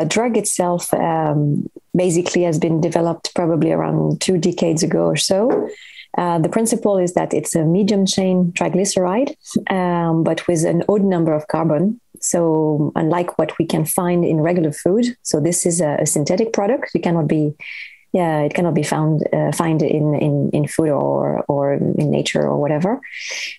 the drug itself um, basically has been developed probably around two decades ago or so. Uh, the principle is that it's a medium chain triglyceride, um, but with an odd number of carbon. So, unlike what we can find in regular food, so this is a, a synthetic product. It cannot be yeah, it cannot be found uh, find in, in in food or or in nature or whatever.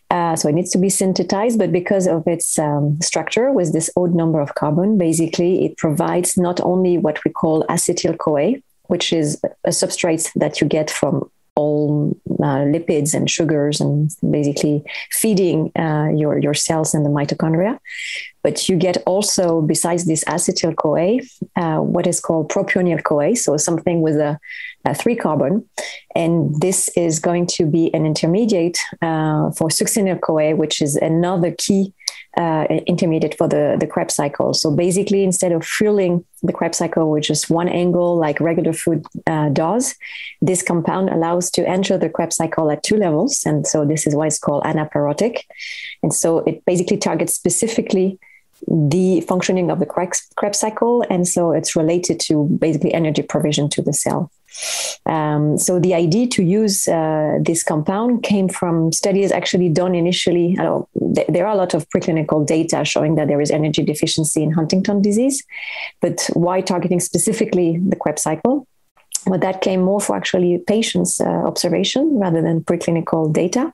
Uh, so it needs to be synthesized, but because of its um, structure with this odd number of carbon, basically it provides not only what we call acetyl CoA, which is a substrate that you get from all uh, lipids and sugars and basically feeding uh, your, your cells and the mitochondria. But you get also, besides this acetyl CoA, uh, what is called propionyl CoA, so something with a, a, three carbon. And this is going to be an intermediate uh, for succinyl CoA, which is another key uh, intermediate for the, the Krebs cycle. So basically, instead of fueling the Krebs cycle with just one angle like regular food uh, does, this compound allows to enter the Krebs cycle at two levels. And so this is why it's called anaplerotic. And so it basically targets specifically the functioning of the Krebs, cycle. And so it's related to basically energy provision to the cell. Um, so the idea to use uh, this compound came from studies actually done initially. th- there are a lot of preclinical data showing that there is energy deficiency in Huntington disease, but why targeting specifically the Krebs cycle? But that came more for actually patients' uh, observation rather than preclinical data.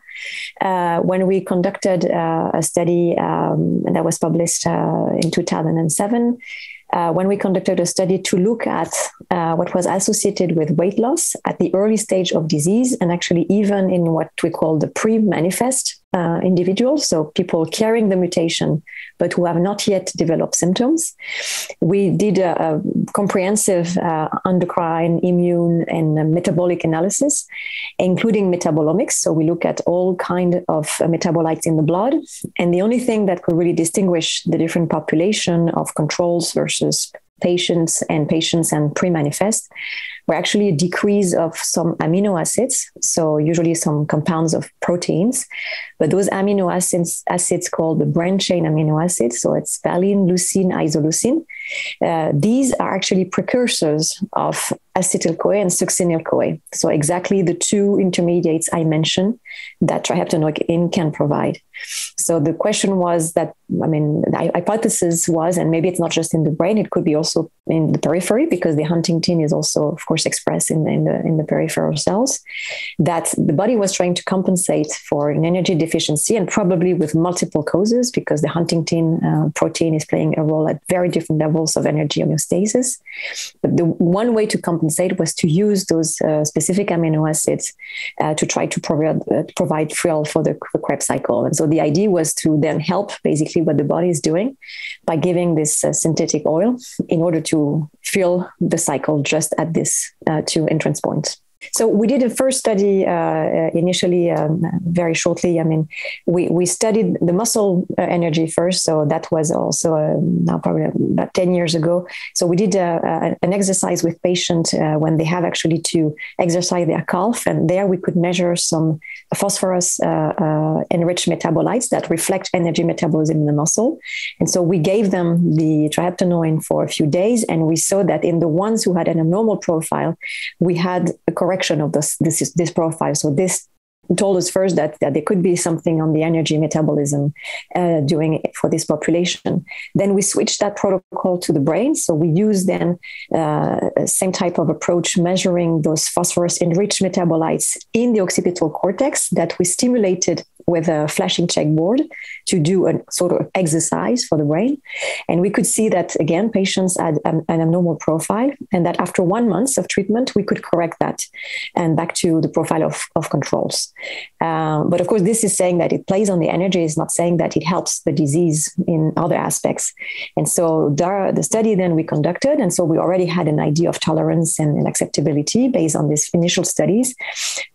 Uh, when we conducted uh, a study um, that was published uh, in 2007, uh, when we conducted a study to look at uh, what was associated with weight loss at the early stage of disease, and actually even in what we call the pre manifest uh, individuals, so people carrying the mutation but who have not yet developed symptoms. We did a, a comprehensive uh, endocrine, immune, and metabolic analysis, including metabolomics. So we look at all kind of metabolites in the blood, and the only thing that could really distinguish the different population of controls versus patients and patients and pre-manifest were actually a decrease of some amino acids so usually some compounds of proteins. But those amino acids acids called the branched chain amino acids so it's valine leucine isoleucine uh, these are actually precursors of acetyl CoA and succinyl CoA. So exactly the two intermediates I mentioned that triheptanoin can provide. So the question was that, I mean, the hypothesis was, and maybe it's not just in the brain, it could be also in the periphery because the huntingtin is also, of course, expressed in the, in the, in the peripheral cells, that the body was trying to compensate for an energy deficiency and probably with multiple causes because the huntingtin uh, protein is playing a role at very different levels of energy homeostasis. But the one way to compensate was to use those uh, specific amino acids uh, to try to provide, uh, provide fuel for the, the Krebs cycle. And so the idea was to then help basically what the body is doing by giving this uh, synthetic oil in order to fuel the cycle just at this uh, two entrance points. So we did a first study uh, uh, initially, um, very shortly. I mean, we, we studied the muscle uh, energy first. So that was also uh, now probably about 10 years ago. So we did uh, an exercise with patients when they have actually to exercise their calf. And there we could measure some phosphorus enriched metabolites that reflect energy metabolism in the muscle. And so we gave them the triheptanoin for a few days. And we saw that in the ones who had an abnormal profile, we had a correction of this this, this profile. So this told us first that, that there could be something on the energy metabolism uh, doing for this population. Then we switched that protocol to the brain. So we use then uh, same type of approach, measuring those phosphorus enriched metabolites in the occipital cortex that we stimulated with a flashing checkboard to do a sort of exercise for the brain. And we could see that again, patients had an, an abnormal profile, and that after one month of treatment, we could correct that and back to the profile of, of controls. Um, but of course, this is saying that it plays on the energy, it's not saying that it helps the disease in other aspects. And so the, the study then we conducted, and so we already had an idea of tolerance and, and acceptability based on these initial studies,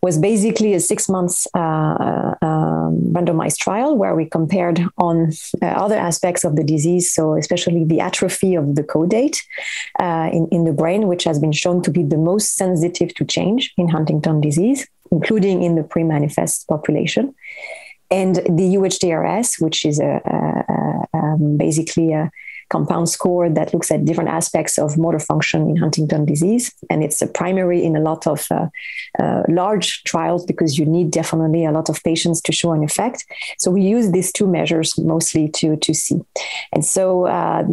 was basically a six months. Uh, uh, um, randomized trial where we compared on uh, other aspects of the disease, so especially the atrophy of the caudate uh, in, in the brain, which has been shown to be the most sensitive to change in Huntington disease, including in the pre-manifest population. And the UHDRS, which is a, a, a um, basically a compound score that looks at different aspects of motor function in Huntington disease. And it's a primary in a lot of uh, uh, large trials because you need definitely a lot of patients to show an effect. So we use these two measures mostly to, to see. And so, uh,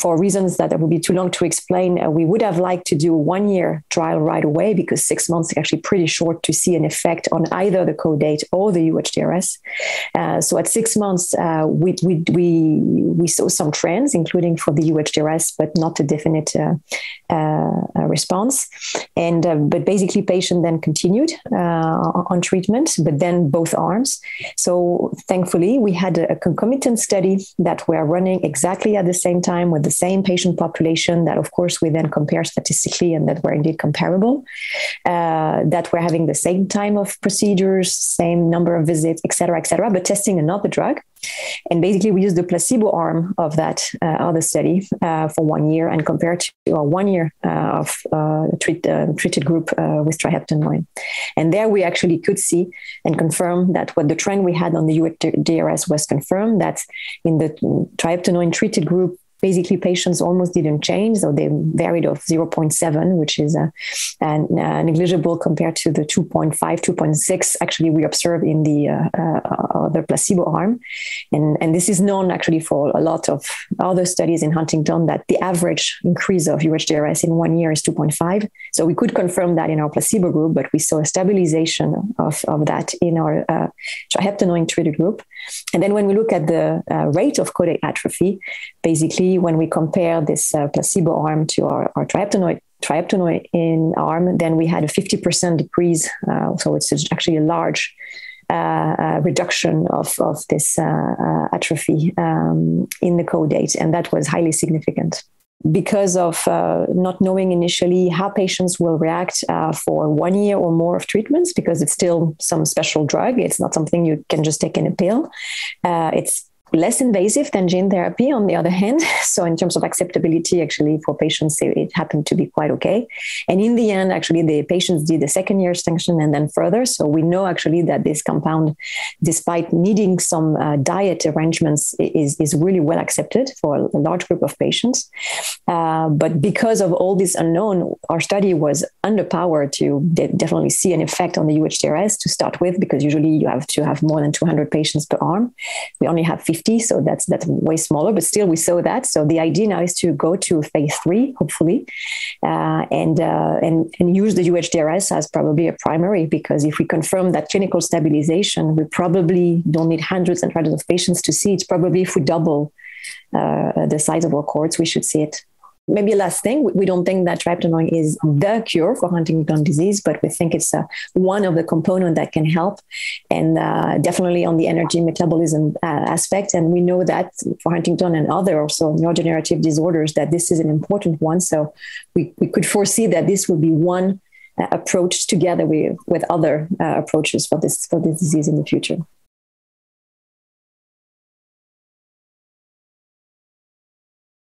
for reasons that it would be too long to explain, uh, we would have liked to do a one year trial right away because six months is actually pretty short to see an effect on either the caudate or the UHDRS. Uh, so at six months, uh, we, we, we, we saw some trends, including for the UHDRS, but not a definite uh, uh, response. And uh, but basically, patient then continued on treatment, but then both arms. So thankfully, we had a, a concomitant study that we're running exactly at the same time with the same patient population. That of course we then compare statistically, and that were indeed comparable. that we're having the same time of procedures, same number of visits, et cetera, et cetera, but testing another drug. And basically, we used the placebo arm of that uh, other study uh, for one year and compared to a one year uh, of uh, treat, uh, treated group uh, with triheptanoin. And there we actually could see and confirm that what the trend we had on the UHDRS was confirmed that in the triheptanoin treated group, basically patients almost didn't change. So they varied of 0.7, which is uh, uh, negligible compared to the 2.5, 2.6 actually we observe in the uh, uh, the placebo arm. And, and this is known actually for a lot of other studies in Huntington that the average increase of UHDRS in one year is 2.5. So we could confirm that in our placebo group, but we saw a stabilization of, of that in our uh, triheptanoin treated group. And then when we look at the uh, rate of caudate atrophy, basically when we compare this uh, placebo arm to our, our triheptanoin arm, then we had a 50% decrease. Uh, so it's actually a large uh, uh, reduction of, of this uh, uh atrophy um, in the caudate, and that was highly significant. Because of uh, not knowing initially how patients will react for one year or more of treatments, because it's still some special drug, it's not something you can just take in a pill. it's less invasive than gene therapy on the other hand. So in terms of acceptability actually for patients it happened to be quite okay. And in the end actually the patients did the second year extension and then further. So we know actually that this compound despite needing some uh, diet arrangements is, is really well accepted for a large group of patients. Uh, but because of all this unknown our study was underpowered to de- definitely see an effect on the UHDRS to start with because usually you have to have more than 200 patients per arm. We only have 50 50 so that's that's way smaller but still we saw that. So the idea now is to go to phase three hopefully uh, and uh, and and use the UHDRS as probably a primary because if we confirm that clinical stabilization we probably don't need hundreds and hundreds of patients to see. It probably if we double uh, the size of our cohorts we should see it maybe last thing, we don't think that triheptanoin is the cure for Huntington disease, but we think it's uh, one of the components that can help, and uh, definitely on the energy metabolism uh, aspect. And we know that for Huntington and other also neurodegenerative disorders, that this is an important one. So we, we could foresee that this will be one uh, approach together with, with other uh, approaches for this for this disease in the future.